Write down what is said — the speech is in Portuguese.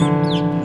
Música